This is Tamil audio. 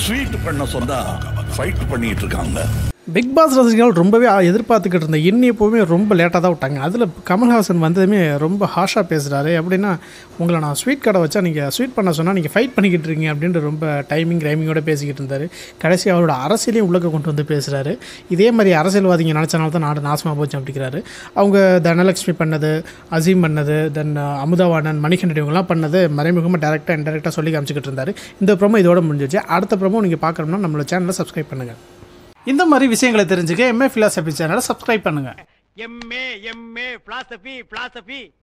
ஸ்வீட் பண்ண சொன்னா ஃபைட் பண்ணிட்டு இருக்காங்க. பிக் பாஸ் ரசிகர்கள் ரொம்பவே எதிர்பார்த்துக்கிட்டு இருந்த இன்னி எப்போவுமே ரொம்ப லேட்டாக தான் விட்டாங்க. அதில் கமல்ஹாசன் வந்ததுமே ரொம்ப ஹாஷாக பேசுகிறாரு எப்படின்னா உங்களை நான் ஸ்வீட் கடை வச்சா நீங்கள் ஸ்வீட் பண்ண சொன்னால் நீங்கள் ஃபைட் பண்ணிக்கிட்டு இருக்கீங்க அப்படின்ட்டு ரொம்ப டைமிங் ரைமிங்கோட பேசிக்கிட்டு இருந்தார். கடைசி அவரோட அரசியலையும் உள்ளே கொண்டு வந்து பேசுகிறாரு இதே மாதிரி அரசியல்வாதிங்க நினச்சனால தான் நாடு நாசமாக போச்சு அப்படிங்கிறாரு. அவங்க தனலக்ஷ்மி பண்ணது அசீம் பண்ணது தென் அமுதாவாணன் மணிகண்டன் இவங்கெல்லாம் பண்ணது மறைமுகமாக டேரெக்டாக இன்டெரக்டாக சொல்லி காமிச்சிக்கிட்டு இருந்தார். இந்த ப்ரோமோ இதோட முடிஞ்சிச்சு அடுத்த ப்ரோமோ நீங்கள் பார்க்குறோம்னா நம்மளோட சேனலை சப்ஸ்கிரைப் பண்ணுங்கள் இந்த மாதிரி விஷயங்களை தெரிஞ்சுக்க எம்ஏ ஃபிலாசபி சேனலை சப்ஸ்கிரைப் பண்ணுங்கள் M A M A philosophy philosophy